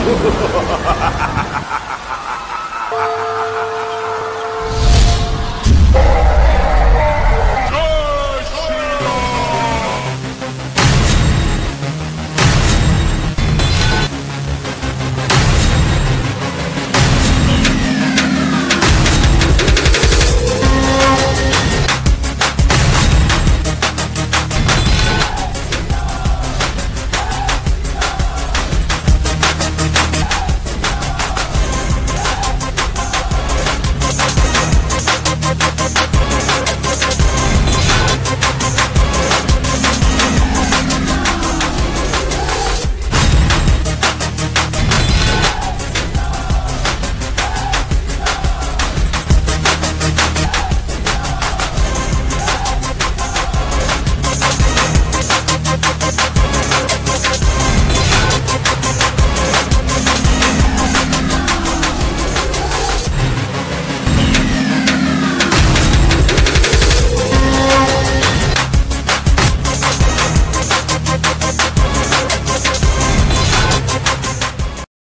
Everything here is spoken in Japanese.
Go,